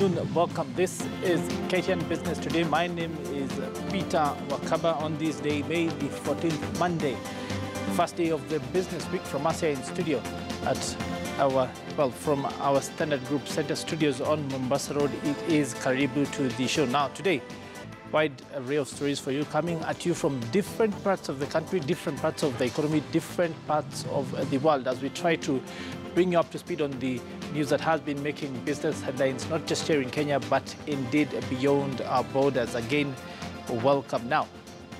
afternoon. Welcome. This is KTN Business Today. My name is Peter Wakaba on this day, May the 14th, Monday, first day of the business week from us here in studio at our, well, from our Standard Group Center studios on Mombasa Road. It is Karibu to the show. Now, today, wide array of stories for you coming at you from different parts of the country, different parts of the economy, different parts of the world as we try to bring you up to speed on the news that has been making business headlines, not just here in Kenya, but indeed beyond our borders. Again, welcome. Now,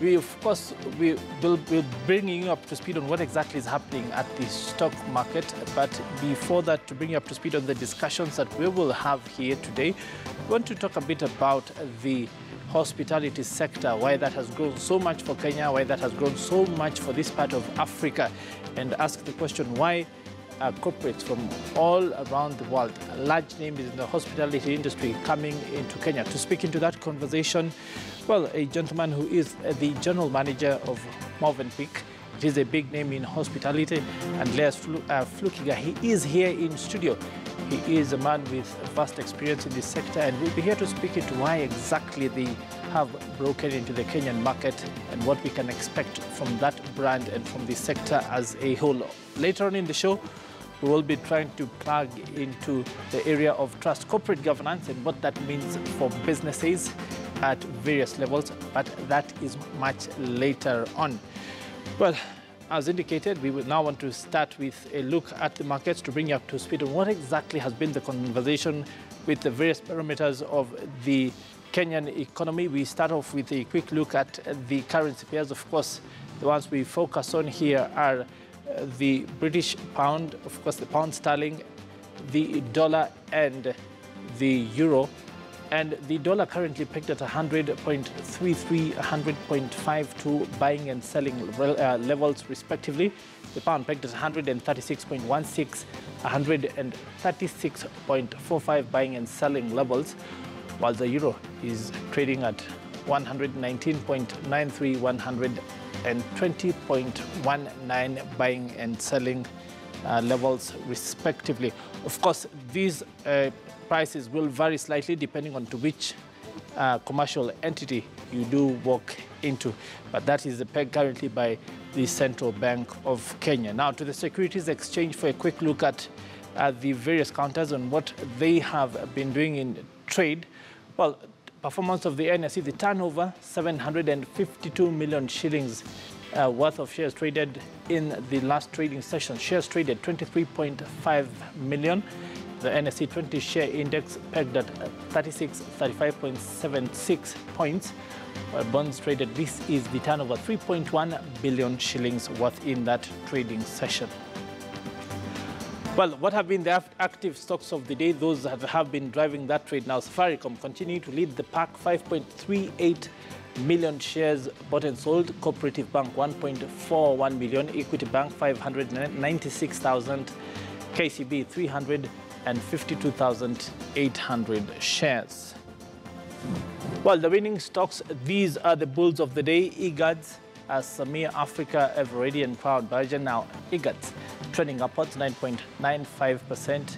we, of course, we will we'll bring you up to speed on what exactly is happening at the stock market. But before that, to bring you up to speed on the discussions that we will have here today, we want to talk a bit about the hospitality sector, why that has grown so much for Kenya, why that has grown so much for this part of Africa, and ask the question why uh, corporates from all around the world, a large names in the hospitality industry coming into Kenya. To speak into that conversation, well, a gentleman who is the general manager of Movenpick. It is a big name in hospitality. Andreas Flu uh, Flukiger, he is here in studio. He is a man with vast experience in this sector and we'll be here to speak into why exactly they have broken into the Kenyan market and what we can expect from that brand and from the sector as a whole. Later on in the show, we will be trying to plug into the area of trust corporate governance and what that means for businesses at various levels, but that is much later on. Well, as indicated, we will now want to start with a look at the markets to bring you up to speed on what exactly has been the conversation with the various parameters of the Kenyan economy. We start off with a quick look at the currency pairs. Of course, the ones we focus on here are the British pound, of course, the pound sterling, the dollar, and the euro. And the dollar currently pegged at 100.33, 100.52 buying and selling uh, levels respectively. The pound pegged at 136.16, 136.45 buying and selling levels, while the euro is trading at 119.93, 100 and 20.19 buying and selling uh, levels respectively. Of course, these uh, prices will vary slightly depending on to which uh, commercial entity you do walk into, but that is the peg currently by the Central Bank of Kenya. Now to the Securities Exchange for a quick look at the various counters and what they have been doing in trade. Well, performance of the NSE, the turnover, 752 million shillings uh, worth of shares traded in the last trading session. Shares traded 23.5 million. The NSE 20 share index pegged at 36, 35.76 points. While bonds traded, this is the turnover, 3.1 billion shillings worth in that trading session. Well, what have been the active stocks of the day? Those that have been driving that trade now. Safaricom continue to lead the pack, 5.38 million shares bought and sold. Cooperative Bank, 1.41 million. Equity Bank, 596,000. KCB, 352,800 shares. Well, the winning stocks, these are the bulls of the day. Eaagads, as Sameer Africa, Eveready and Crown Berger. Now, Eaagads trending upwards 9.95%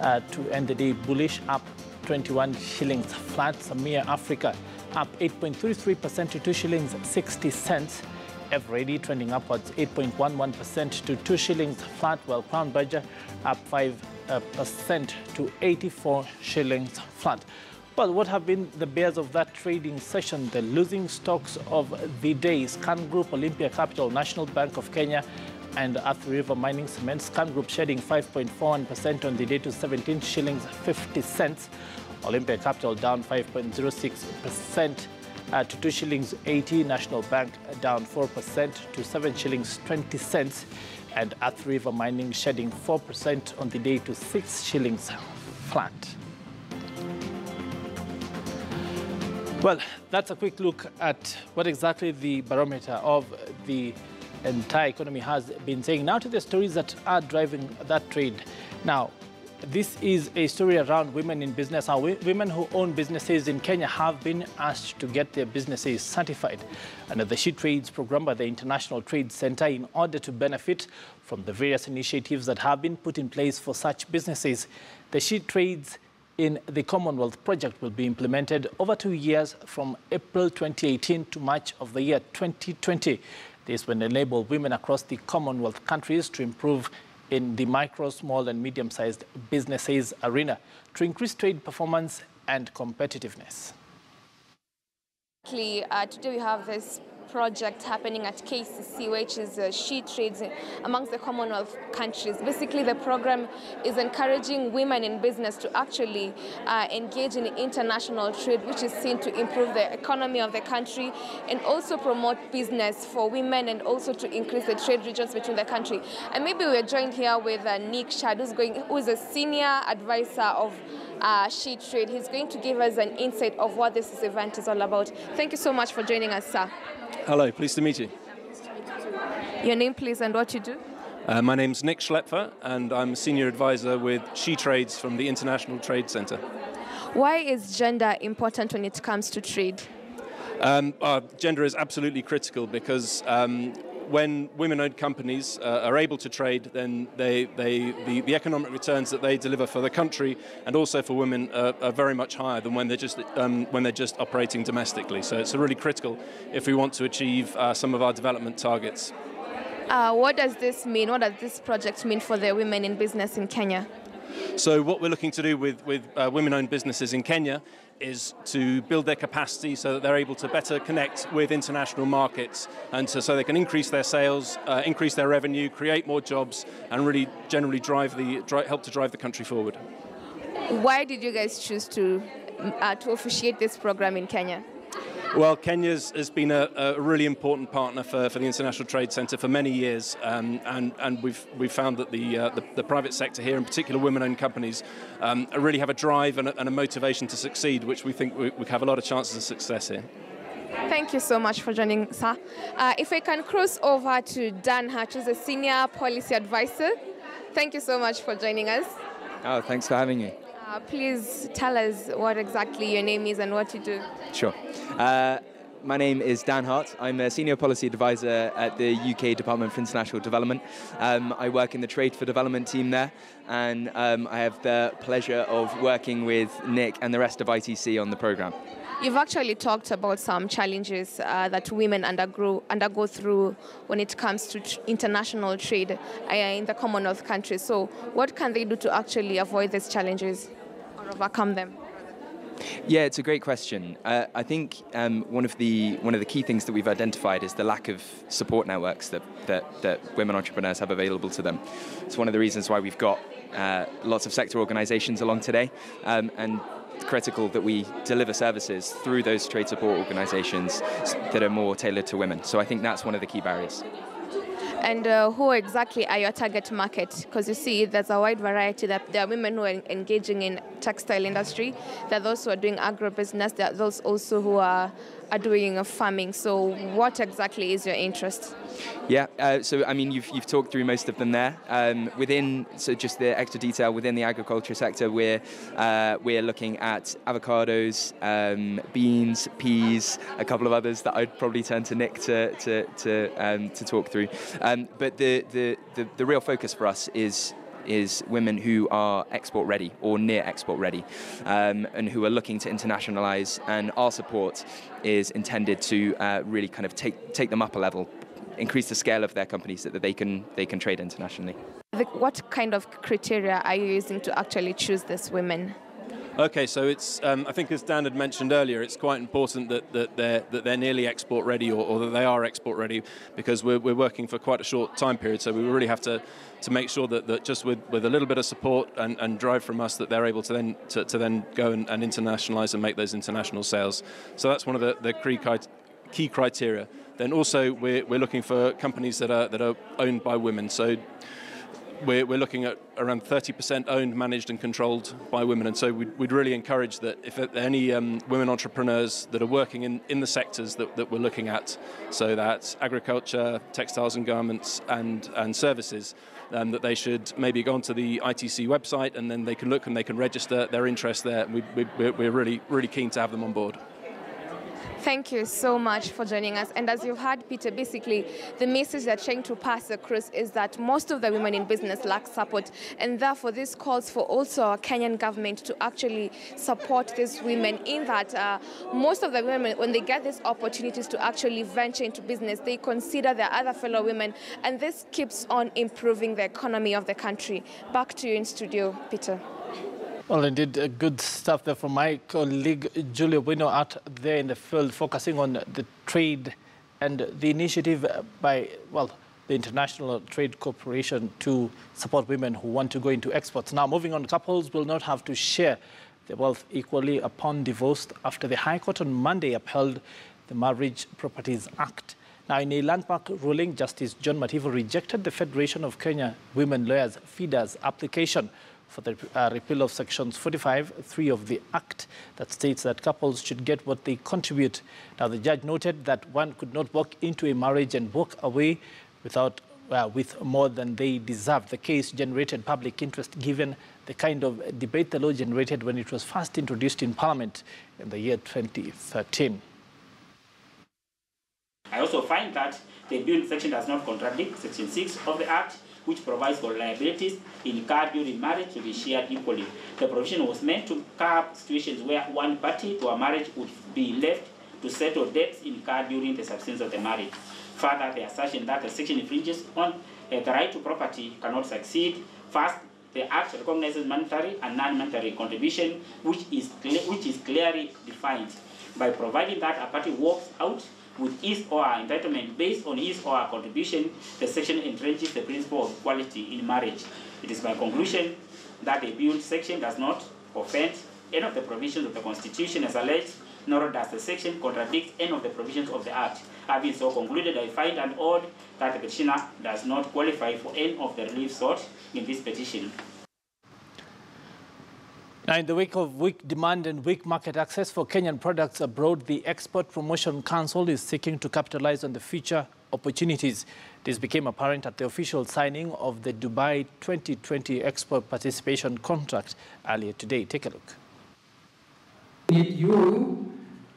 uh, to end the day bullish, up 21 shillings flat. Sameer Africa up 8.33% to 2 shillings 60 cents. Eveready trending upwards 8.11% to 2 shillings flat, while Crown Berger up 5% uh, to 84 shillings flat. Well, what have been the bears of that trading session? The losing stocks of the day, Scan Group, Olympia Capital, National Bank of Kenya, and Athi River Mining Cement. Scan Group shedding 5.41% on the day to 17 shillings 50 cents. Olympia Capital down 5.06% uh, to 2 shillings 80. National Bank down 4% to 7 shillings 20 cents. And Athi River Mining shedding 4% on the day to 6 shillings flat. Well, that's a quick look at what exactly the barometer of the entire economy has been saying. Now to the stories that are driving that trade. Now, this is a story around women in business. Women who own businesses in Kenya have been asked to get their businesses certified under the She Trades program by the International Trade Center in order to benefit from the various initiatives that have been put in place for such businesses. The She Trades in the Commonwealth project will be implemented over two years from April 2018 to March of the year 2020. This will enable women across the Commonwealth countries to improve in the micro, small and medium-sized businesses arena to increase trade performance and competitiveness. Uh, today we have this project happening at KCC, which is uh, she trades amongst the Commonwealth countries. Basically, the program is encouraging women in business to actually uh, engage in international trade, which is seen to improve the economy of the country and also promote business for women and also to increase the trade regions between the country. And maybe we're joined here with uh, Nick Shad, who's, going, who is a senior advisor of uh, She Trade. He's going to give us an insight of what this event is all about. Thank you so much for joining us, sir. Hello, pleased to meet you. Your name, please, and what you do? Uh, my name's Nick Schlepfer, and I'm a senior advisor with She Trades from the International Trade Center. Why is gender important when it comes to trade? Um, uh, gender is absolutely critical because um, when women-owned companies uh, are able to trade, then they, they, the, the, economic returns that they deliver for the country and also for women are, are very much higher than when they're just um, when they're just operating domestically. So it's really critical if we want to achieve uh, some of our development targets. Uh, what does this mean? What does this project mean for the women in business in Kenya? So what we're looking to do with, with uh, women-owned businesses in Kenya is to build their capacity so that they're able to better connect with international markets and to, so they can increase their sales, uh, increase their revenue, create more jobs, and really generally drive the, dri help to drive the country forward. Why did you guys choose to, uh, to officiate this program in Kenya? Well, Kenya has been a, a, really important partner for, for the International Trade Centre for many years, um, and, and we've, we've found that the, uh, the, the, private sector here, in particular women-owned companies, um, really have a drive and a, and a, motivation to succeed, which we think we, we, have a lot of chances of success here. Thank you so much for joining, sir. Uh, if I can cross over to Dan Hatch, who's a senior policy advisor. Thank you so much for joining us. Oh, thanks for having me. Uh, please tell us what exactly your name is and what you do. Sure. Uh, my name is Dan Hart. I'm a senior policy advisor at the UK Department for International Development. Um, I work in the Trade for Development team there, and um, I have the pleasure of working with Nick and the rest of ITC on the program. You've actually talked about some challenges uh, that women undergo, undergo through when it comes to tr- international trade uh, in the Commonwealth countries. So, what can they do to actually avoid these challenges? Overcome them? Yeah, it's a great question. Uh, I think um, one of the one of the key things that we've identified is the lack of support networks that, that, that women entrepreneurs have available to them. It's one of the reasons why we've got uh, lots of sector organisations along today, um, and critical that we deliver services through those trade support organisations that are more tailored to women. So I think that's one of the key barriers. And uh, who exactly are your target market? Because you see, there's a wide variety. That there are women who are engaging in textile industry. There are those who are doing agribusiness. There are those also who are are doing farming. So, what exactly is your interest? Yeah, uh, so I mean, you've, you've talked through most of them there. Um, within, so just the extra detail within the agriculture sector, we're uh, we're looking at avocados, um, beans, peas, a couple of others that I'd probably turn to Nick to to to, um, to talk through. Um, but the, the the the real focus for us is is women who are export ready or near export ready um, and who are looking to internationalize. And our support is intended to uh, really kind of take, take them up a level, increase the scale of their companies so that they can, they can trade internationally. What kind of criteria are you using to actually choose these women? Okay, so it's um, I think as Dan had mentioned earlier, it's quite important that, that they're that they're nearly export ready or, or that they are export ready because we're, we're working for quite a short time period. So we really have to, to make sure that, that just with, with a little bit of support and, and drive from us that they're able to then to, to then go and, and internationalize and make those international sales. So that's one of the, the key criteria. Then also we're, we're looking for companies that are that are owned by women. So we're, we're looking at around 30% owned, managed, and controlled by women. And so we'd, we'd really encourage that if any um, women entrepreneurs that are working in, in the sectors that, that we're looking at, so that's agriculture, textiles and garments, and, and services, um, that they should maybe go onto the ITC website and then they can look and they can register their interest there. We, we, we're really, really keen to have them on board. Thank you so much for joining us. And as you've heard, Peter, basically the message they're trying to pass across is that most of the women in business lack support, and therefore this calls for also our Kenyan government to actually support these women in that uh, most of the women, when they get these opportunities to actually venture into business, they consider their other fellow women, and this keeps on improving the economy of the country. Back to you in studio, Peter. Well, indeed, uh, good stuff there from my colleague Julia Bueno out there in the field, focusing on the trade and the initiative by, well, the International Trade Corporation to support women who want to go into exports. Now, moving on, couples will not have to share their wealth equally upon divorce after the High Court on Monday upheld the Marriage Properties Act. Now, in a landmark ruling, Justice John Mativo rejected the Federation of Kenya Women Lawyers FIDA's application for the uh, repeal of sections 45, 3 of the Act that states that couples should get what they contribute. Now, the judge noted that one could not walk into a marriage and walk away without uh, with more than they deserve. The case generated public interest given the kind of debate the law generated when it was first introduced in Parliament in the year 2013. I also find that the bill section does not contradict Section 6 of the Act, which provides for liabilities incurred during marriage to be shared equally. The provision was meant to curb situations where one party to a marriage would be left to settle debts incurred during the substance of the marriage. Further, the assertion that the section infringes on uh, the right to property cannot succeed. First, the Act recognizes monetary and non-monetary contribution, which is, which is clearly defined by providing that a party walks out with his or her entitlement based on his or her contribution, the section entrenches the principle of equality in marriage. It is my conclusion that the bill section does not offend any of the provisions of the Constitution as alleged, nor does the section contradict any of the provisions of the Act. Having so concluded, I find it odd that the petitioner does not qualify for any of the relief sought in this petition. Now, in the wake of weak demand and weak market access for Kenyan products abroad, the Export Promotion Council is seeking to capitalize on the future opportunities. This became apparent at the official signing of the Dubai 2020 Expo Participation Contract earlier today. Take a look. We need you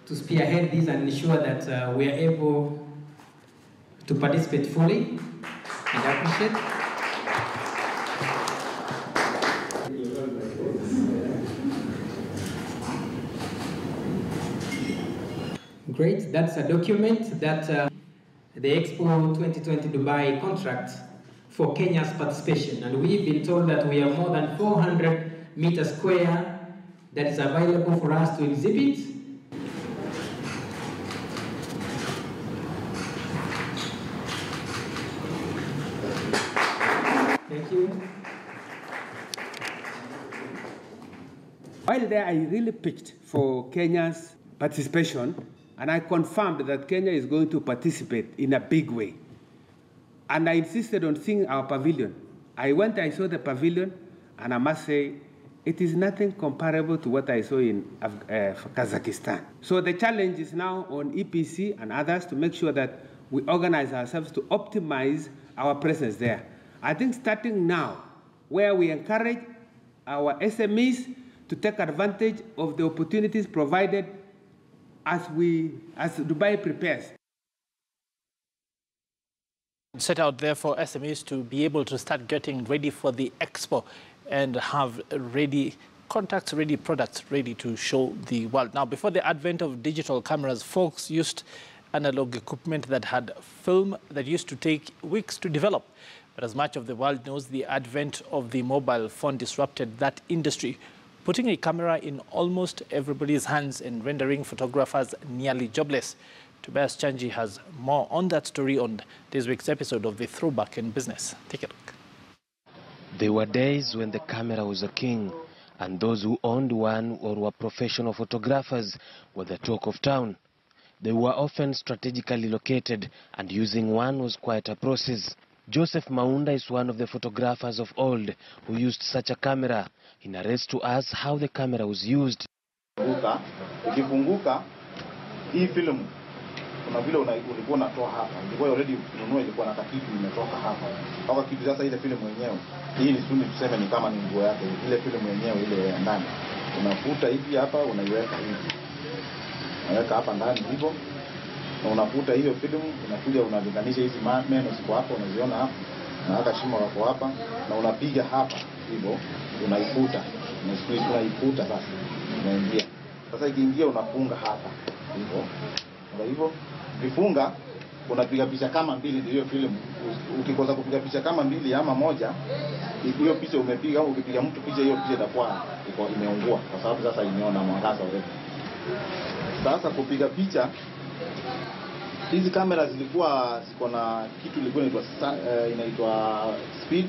to spearhead this and ensure that uh, we are able to participate fully and appreciate Great, that's a document that uh, the Expo 2020 Dubai contract for Kenya's participation. And we've been told that we have more than 400 meters square that is available for us to exhibit. Thank you. While there, I really pitched for Kenya's participation, and I confirmed that Kenya is going to participate in a big way. And I insisted on seeing our pavilion. I went, I saw the pavilion, and I must say, it is nothing comparable to what I saw in uh, Kazakhstan. So the challenge is now on EPC and others to make sure that we organize ourselves to optimize our presence there. I think starting now, where we encourage our SMEs to take advantage of the opportunities provided as we as Dubai prepares. Set out there for SMEs to be able to start getting ready for the expo and have ready contacts, ready products ready to show the world. Now, before the advent of digital cameras, folks used analog equipment that had film that used to take weeks to develop. But as much of the world knows, the advent of the mobile phone disrupted that industry, putting a camera in almost everybody's hands and rendering photographers nearly jobless. Tobias Chanji has more on that story on this week's episode of the Throwback in Business. Take a look. There were days when the camera was a king, and those who owned one or were professional photographers were the talk of town. They were often strategically located, and using one was quite a process. Joseph Maunda is one of the photographers of old who used such a camera. He narrates to us how the camera was used. Ukifunguka hii film kuna vile ulikuwa unatoa hapa, ilikuwa already ukinunua, ilikuwa kitu imetoka hapa mpaka kitu. Sasa ile film yenyewe hii ni suni, tuseme ni kama ni nguo yake, ile film yenyewe ile ya ndani unafuta hivi hapa, unaiweka hivi unaweka hapa ndani hivyo, na hiyo film, unakuja unalinganisha hizi meno ziko hapa, unaziona hapa, shimo hapa, na unapiga hapa hivyo, unaifuta na squeeze, unaifuta sasa, unaingia sasa. Ikiingia unafunga hapa hivyo, kwa hivyo ukifunga unapiga picha kama mbili, ndio hiyo film. Ukikosa kupiga picha kama mbili ama moja, hiyo picha umepiga, au ukipiga mtu picha, hiyo picha itakuwa iko imeungua, kwa sababu sasa imeona mwangaza wewe. Sasa kupiga picha, hizi kamera zilikuwa ziko na kitu ilikuwa inaitwa eh, inaitwa speed.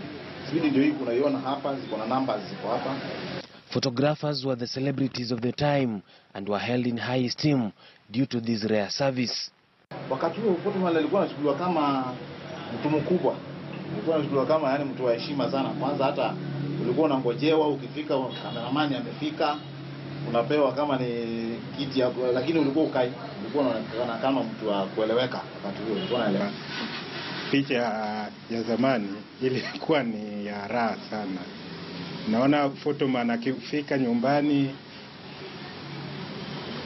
Speed ndio hii unaiona hapa, ziko na numbers ziko hapa. Photographers were the celebrities of the time and were held in high esteem due to this rare service. Wakati huo Photoman alikuwa anachukuliwa kama mtu mkubwa, alikuwa anachukuliwa kama yani mtu wa heshima sana. Kwanza hata ulikuwa unangojewa, ukifika kameramani amefika, unapewa kama ni kiti lakini ulikuwa ukai, ulikuwa unaonekana kama mtu wa kueleweka. Wakati huo ulikuwa unaeleweka. Picha ya zamani ilikuwa ni ya raha sana. Naona photoman akifika nyumbani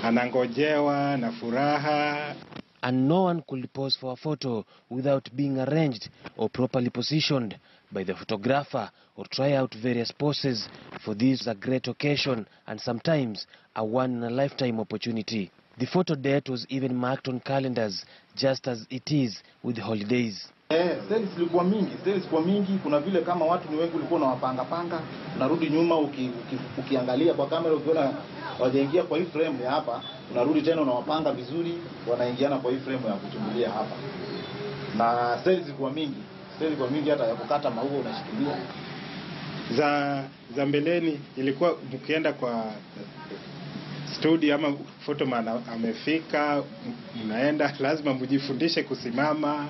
anangojewa na furaha. And no one could pose for a photo without being arranged or properly positioned by the photographer or try out various poses for this a great occasion and sometimes a one in a lifetime opportunity. The photo date was even marked on calendars just as it is with holidays. Eh, sales ilikuwa mingi, sales kwa mingi. Kuna vile kama watu ni wengi, ulikuwa unawapanga panga, unarudi nyuma uki, uki, ukiangalia kwa kamera, ukiona wajaingia kwa hii frame ya hapa, unarudi tena unawapanga vizuri, wanaingiana kwa hii frame ya kuchungulia hapa. Na sales ilikuwa mingi, sales kwa mingi, hata ya kukata maua unashikilia. Za za mbeleni ilikuwa mkienda kwa studio ama photoman amefika, mnaenda lazima mjifundishe kusimama,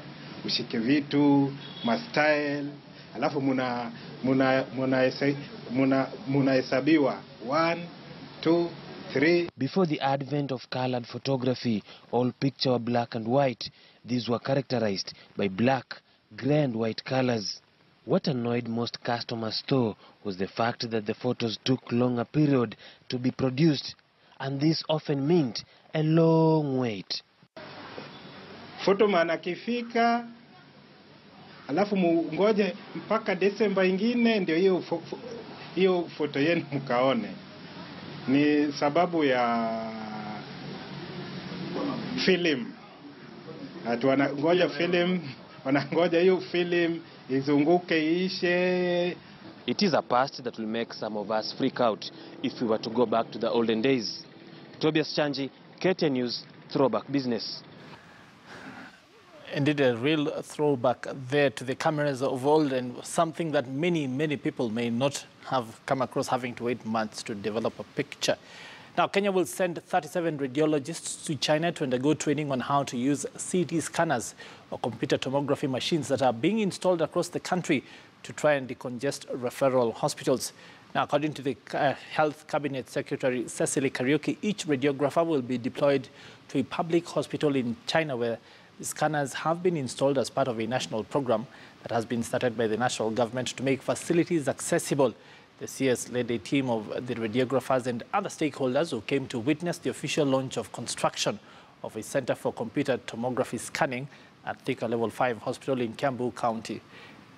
ushike vitu, mastyle, alafu muna muna munahesabiwa muna, munahesabiwa one, two, three. Before the advent of colored photography, all picture were black and white. These were characterized by black, gray and white colors. What annoyed most customers though was the fact that the photos took longer period to be produced and this often meant a long wait. Photoman akifika alafu mungoje mpaka Desemba ingine ndio hiyo hiyo foto yenu mkaone. Ni sababu ya film, ati wanangoja film, wanangoja hiyo film izunguke iishe. It is a past that will make some of us freak out if we were to go back to the olden days. Tobias Chanji, KTN News, Throwback Business. Indeed, a real throwback there to the cameras of old and something that many, many people may not have come across having to wait months to develop a picture. Now, Kenya will send 37 radiologists to China to undergo training on how to use CT scanners or computer tomography machines that are being installed across the country to try and decongest referral hospitals. Now, according to the uh, Health Cabinet Secretary Sicily Kariuki, each radiographer will be deployed to a public hospital in China where scanners have been installed as part of a national program that has been started by the national government to make facilities accessible. The CS led a team of the radiographers and other stakeholders who came to witness the official launch of construction of a center for computer tomography scanning at Thika Level 5 Hospital in Kiambu County.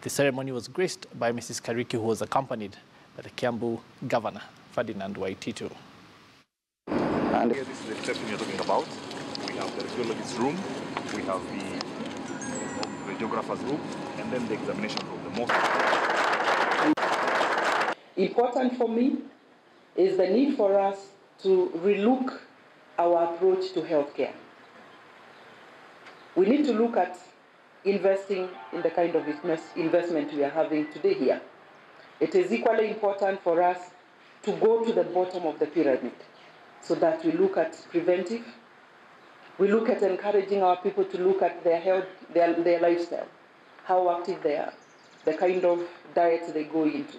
The ceremony was graced by Mrs. Kariuki, who was accompanied by the Kiambu Governor, Ferdinand Waititu. And here, this is the reception you're talking about. We have the radiologist room, we have the radiographer's room, and then the examination room. The most Important for me is the need for us to relook our approach to healthcare. We need to look at investing in the kind of investment we are having today here. It is equally important for us to go to the bottom of the pyramid so that we look at preventive, we look at encouraging our people to look at their health, their, their lifestyle, how active they are, the kind of diet they go into.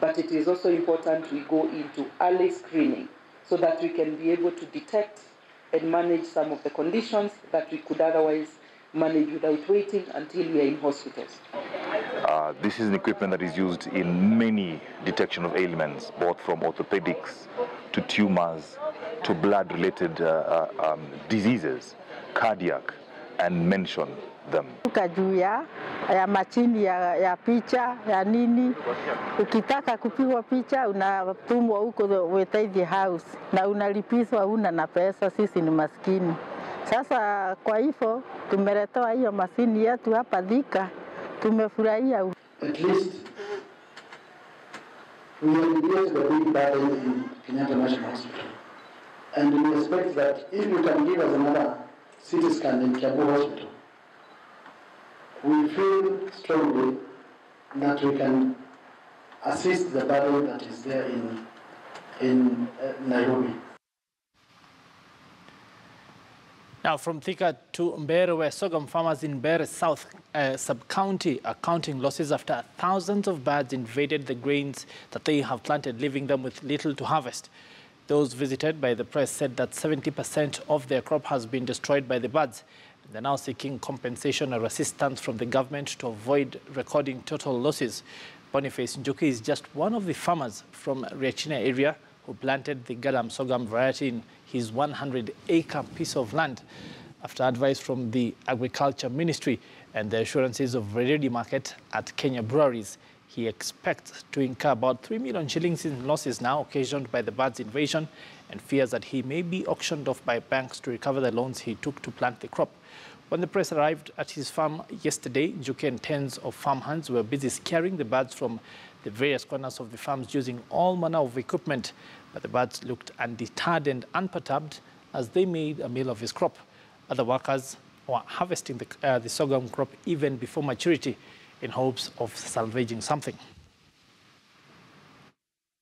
But it is also important we go into early screening so that we can be able to detect and manage some of the conditions that we could otherwise manage without waiting until we are in hospitals. Uh, this is an equipment that is used in many detection of ailments, both from orthopedics to tumors to blood-related uh, uh, um, diseases, cardiac, and mention them. Juu ya, ya machini ya, ya picha ya nini. Ukitaka kupigwa picha unatumwa huko Wetaithi House na unalipizwa, una na pesa. Sisi ni maskini. Sasa kwa hivyo tumeletewa hiyo mashini yetu hapa Thika, tumefurahia. At least we alleviate the big in Kenyatta National Hospital. And we expect that if you can give us another CT scan in Kiambu Hospital, we feel strongly that we can assist the battle that is there in, in uh, Nairobi. Now from Thika to Mbeere, where sorghum farmers in Mbeere South uh, sub-county are counting losses after thousands of birds invaded the grains that they have planted, leaving them with little to harvest. Those visited by the press said that 70% of their crop has been destroyed by the birds. They're now seeking compensation or assistance from the government to avoid recording total losses. Boniface Njuki is just one of the farmers from Riachina area who planted the Gadam sorghum variety in his 100-acre piece of land. After advice from the Agriculture Ministry and the assurances of ready market at Kenya breweries, he expects to incur about 3 million shillings in losses now occasioned by the bird's invasion and fears that he may be auctioned off by banks to recover the loans he took to plant the crop. When the press arrived at his farm yesterday, Njuki and tens of farmhands were busy scaring the birds from the various corners of the farms using all manner of equipment. But the birds looked undeterred and unperturbed as they made a meal of his crop. Other workers were harvesting the, uh, the sorghum crop even before maturity in hopes of salvaging something.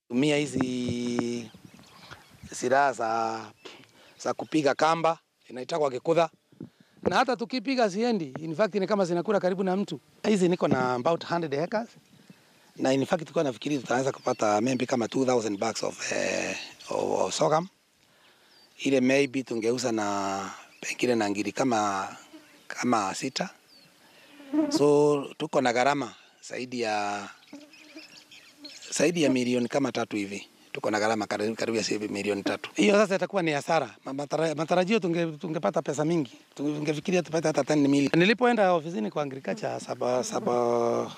Tumia hizi silaha za, za kupiga kamba inaitwa kikudha, na hata tukipiga siendi. In fact ni kama zinakula karibu na mtu. Hizi niko na about 100 acres na in fact tulikuwa nafikiri tutaweza kupata maybe kama 2000 bags of, eh, of, of sorghum. Ile maybe tungeuza na pengine na ngiri kama kama sita so tuko na gharama zaidi ya zaidi ya milioni kama tatu hivi tuko na gharama karibu ya milioni tatu. Hiyo sasa itakuwa ni hasara. Matarajio tunge, tungepata pesa mingi, tungefikiria tupate hata 10 milioni. Nilipoenda ofisini kwa agriculture saba, saba,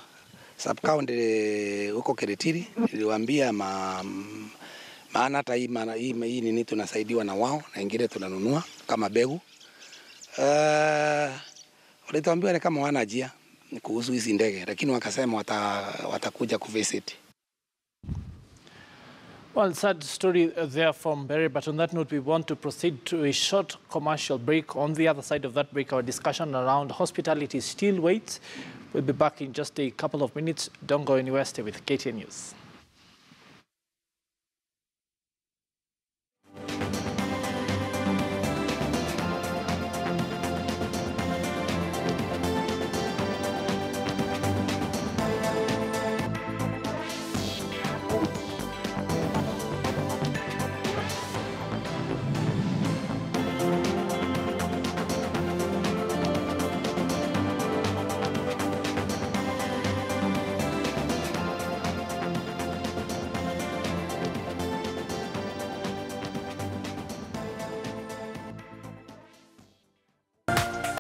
sub county huko Keretiri, niliwaambia ma, maana hata hii, maana, hii, hii nini tunasaidiwa na wao na ingine tunanunua kama begu uh, walituambia ni kama wana njia kuhusu hizi ndege, lakini wakasema wata, watakuja kuvisit. Well, sad story there from Barry, but on that note, we want to proceed to a short commercial break. On the other side of that break, our discussion around hospitality still waits. We'll be back in just a couple of minutes. Don't go anywhere. Stay with KTN News.